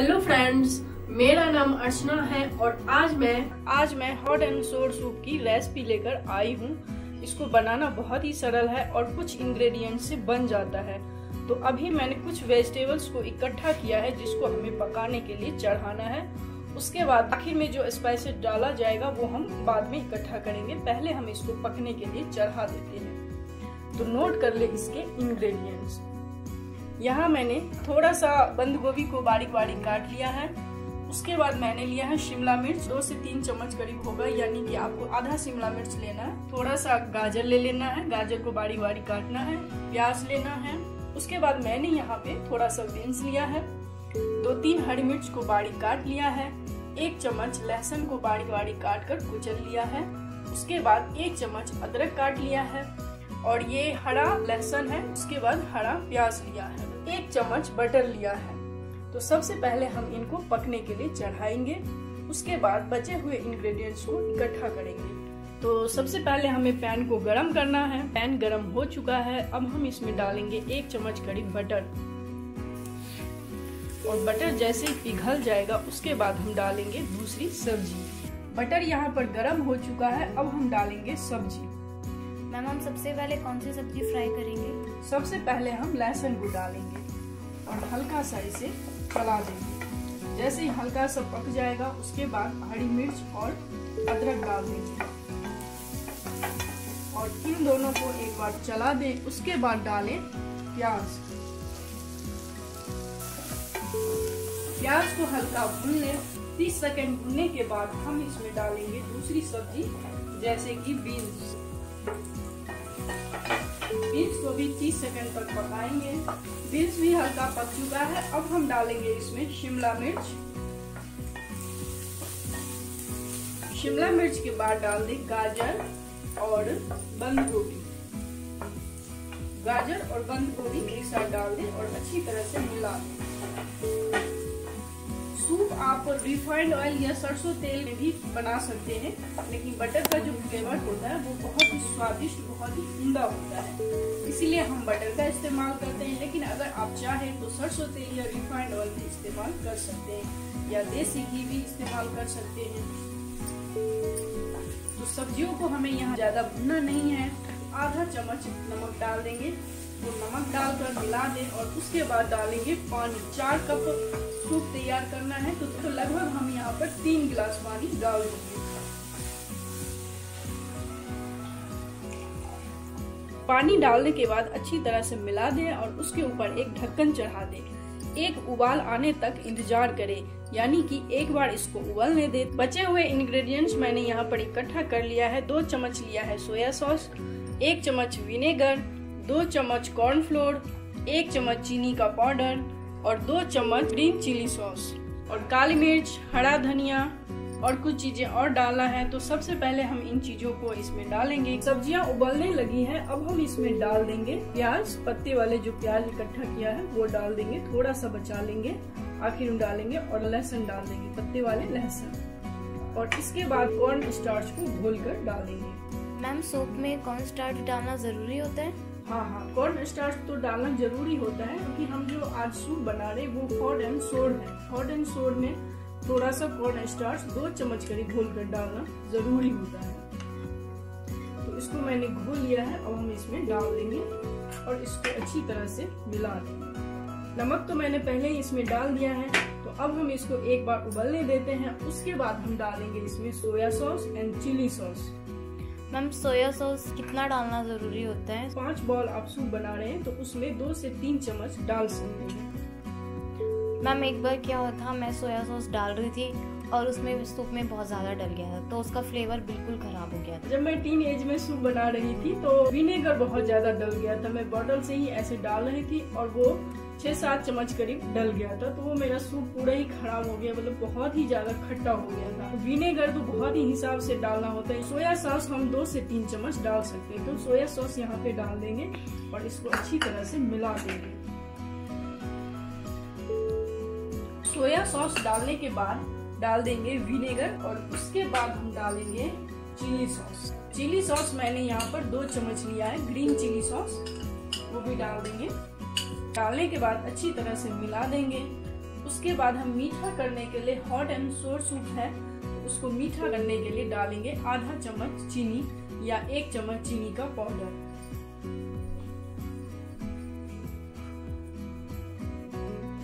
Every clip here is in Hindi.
हेलो फ्रेंड्स मेरा नाम अर्चना है और आज मैं आज मैं हॉट एंड सोर सूप की रेसिपी लेकर आई हूँ। इसको बनाना बहुत ही सरल है और कुछ इंग्रेडिएंट से बन जाता है। तो अभी मैंने कुछ वेजिटेबल्स को इकट्ठा किया है, जिसको हमें पकाने के लिए चढ़ाना है। उसके बाद आखिर में जो स्पाइसेस डाला जाएगा, वो हम बाद में इकट्ठा करेंगे। पहले हम इसको पकने के लिए चढ़ा देते हैं। तो नोट कर ले इसके इंग्रेडिएंट्स यहाँ मैंने थोड़ा सा बंद गोभी को बारीक बारीक काट लिया है। उसके बाद मैंने लिया है शिमला मिर्च। दो से तीन चम्मच करीब होगा, यानी कि आपको आधा शिमला मिर्च लेना है। थोड़ा सा गाजर ले लेना है। गाजर को बारीक बारीक काटना है। प्याज लेना है। उसके बाद मैंने यहाँ पे थोड़ा सा बीन्स लिया है। दो तीन हरी मिर्च को बारीक काट लिया है। एक चम्मच लहसुन को बारीक बारीक काट कर कुचल लिया है। उसके बाद एक चम्मच अदरक काट लिया है। और ये हरा लहसुन है। उसके बाद हरा प्याज लिया है। एक चम्मच बटर लिया है। तो सबसे पहले हम इनको पकने के लिए चढ़ाएँगे। उसके बाद बचे हुए इंग्रेडिएंट्स को इकट्ठा करेंगे। तो सबसे पहले हमें पैन को गरम करना है। पैन गरम हो चुका है। अब हम इसमें डालेंगे एक चम्मच करीब बटर और बटर जैसे ही पिघल जाएगा उसके बाद हम डालेंगे दूसरी सब्ज़ी। बटर यहाँ पर गरम हो चुका है। अब हम डालेंगे सब्ज़ी। मैम हम सबसे पहले कौन सी सब्ज़ी फ्राई करेंगे? सबसे पहले हम लहसुन को डालेंगे। और हल्का सा इसे चला देंगे। जैसे ही हल्का सा पक जाएगा, उसके बाद हरी मिर्च और अदरक डाल देंगे। और इन दोनों को एक बार चला दें, उसके बाद डालें प्याज। प्याज को हल्का भून लें 30 सेकंड भूनने के बाद हम इसमें डालेंगे दूसरी सब्ज़ी, जैसे कि बीन्स। बीन्स को भी 30 सेकंड तक पकाएँगे। बीन्स भी हल्का पक चुका है, अब हम डालेंगे इसमें शिमला मिर्च। शिमला मिर्च के बाद डाल दें गाजर और बंद गोभी। गाजर और बंद गोभी एक साथ डाल दें और अच्छी तरह से मिला दें। आप रिफाइंड ऑयल या सरसों तेल में भी बना सकते हैं, लेकिन बटर का जो फ्लेवर होता है, वो बहुत ही स्वादिष्ट, बहुत ही उमदा होता है। इसीलिए हम बटर का इस्तेमाल करते हैं, लेकिन अगर आप चाहें तो सरसों तेल या रिफाइंड ऑयल भी इस्तेमाल कर सकते हैं, या देसी घी भी इस्तेमाल कर सकते हैं। तो सब्जियों को हमें यहाँ ज़्यादा भुनना नहीं है। आधा चम्मच नमक डाल देंगे। तो नमक डालकर मिला दें और उसके बाद डालेंगे पानी। चार कप सूप तैयार करना है तो, तो लगभग हम यहाँ पर तीन गिलास पानी डाल देंगे। पानी डालने के बाद अच्छी तरह से मिला दें और उसके ऊपर एक ढक्कन चढ़ा दें। एक उबाल आने तक इंतज़ार करें यानी कि एक बार इसको उबलने दे। बचे हुए इंग्रेडिएंट्स मैंने यहाँ पर इकट्ठा कर लिया है। दो चम्मच लिया है सोया सॉस एक चम्मच विनेगर दो चम्मच कॉर्नफ्लोर एक चम्मच चीनी का पाउडर और दो चम्मच ग्रीन चिली सॉस और काली मिर्च, हरा धनिया और कुछ चीज़ें और डालना है तो सबसे पहले हम इन चीज़ों को इसमें डालेंगे। सब्ज़ियाँ उबलने लगी हैं, अब हम इसमें डाल देंगे प्याज। पत्ते वाले जो प्याज इकट्ठा किया है, वो डाल देंगे थोड़ा सा बचा लेंगे। आखिर में डालेंगे और लहसुन डाल देंगे, पत्ते वाले लहसुन। और इसके बाद कॉर्न स्टार्च को घोल कर डालेंगे मैम सूप में कॉर्न स्टार्च डालना ज़रूरी होता है? हाँ हाँ। कॉर्न स्टार्च तो डालना ज़रूरी होता है क्योंकि हम जो आज सूप बना रहे वो हॉट एंड सोर है। हॉट एंड सोर में थोड़ा सा कॉर्न स्टार्च दो चम्मच करीब घोल कर डालना ज़रूरी होता है। तो इसको मैंने घोल लिया है, अब हम इसमें डाल देंगे और इसको अच्छी तरह से मिला देंगे। नमक तो मैंने पहले ही इसमें डाल दिया है तो अब हम इसको एक बार उबलने देते हैं। उसके बाद हम डालेंगे इसमें soya sauce and chilli sauce ma'am soya sauce कितना डालना ज़रूरी होता है? पाँच बॉल आप सूप बना रहे हैं तो उसमें दो से तीन चम्मच डाल सकते हैं मैम एक बार क्या हुआ था मैं सोया सॉस डाल रही थी और उसमें सूप में बहुत ज़्यादा डल गया था तो उसका फ्लेवर बिल्कुल ख़राब हो गया था। जब मैं टीन एज में सूप बना रही थी तो विनेगर बहुत ज़्यादा डल गया था। मैं बॉटल से ही ऐसे डाल रही थी और वो छह सात चम्मच करीब डल गया था तो वो मेरा सूप पूरा ही खराब हो गया मतलब बहुत ही ज़्यादा खट्टा हो गया था। विनेगर तो बहुत ही हिसाब से डालना होता है। सोया सॉस हम दो से तीन चम्मच डाल सकते हैं तो सोया सॉस यहाँ पे डाल देंगे और इसको अच्छी तरह से मिला देंगे। सोया सॉस डालने के बाद डाल देंगे विनेगर और उसके बाद हम डालेंगे चिली सॉस। चिली सॉस मैंने यहाँ पर दो चम्मच लिया है, ग्रीन चिली सॉस, वो भी डाल देंगे। डालने के बाद अच्छी तरह से मिला देंगे। उसके बाद हम मीठा करने के लिए हॉट एंड सोर सूप है, उसको मीठा करने के लिए डालेंगे आधा चम्मच चीनी या एक चम्मच चीनी का पाउडर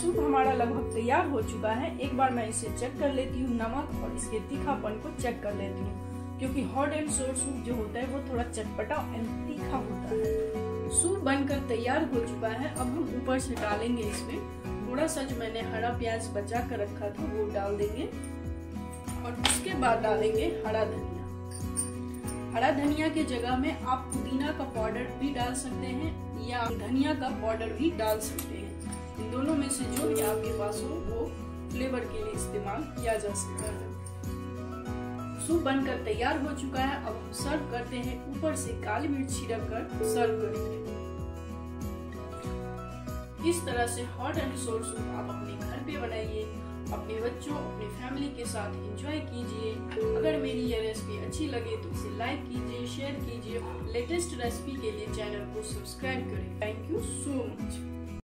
सूप हमारा लगभग तैयार हो चुका है। एक बार मैं इसे चेक कर लेती हूँ, नमक और इसके तीखापन को चेक कर लेती हूँ, क्योंकि हॉट एंड सोर सूप जो होता है वो थोड़ा चटपटा एंड तीखा होता है। सूप बनकर तैयार हो चुका है। अब हम ऊपर से डालेंगे इसमें। थोड़ा सा जो मैंने हरा प्याज बचा कर रखा था, वो डाल देंगे। और उसके बाद डालेंगे हरा धनिया। हरा धनिया के जगह में आप पुदीना का पाउडर भी डाल सकते हैं या धनिया का पाउडर भी डाल सकते हैं। इन दोनों में से जो भी आपके पास हो, वो फ्लेवर के लिए इस्तेमाल किया जा सकता है। सूप बनकर तैयार हो चुका है। अब हम सर्व करते हैं। ऊपर से काली मिर्च छिड़क कर सर्व करेंगे। इस तरह से हॉट एंड सोर सूप आप अपने घर पे बनाइए। अपने बच्चों, अपने फैमिली के साथ एंजॉय कीजिए। अगर मेरी ये रेसिपी अच्छी लगे तो इसे लाइक कीजिए शेयर कीजिए। लेटेस्ट रेसिपी के लिए चैनल को सब्सक्राइब करें। Thank you so much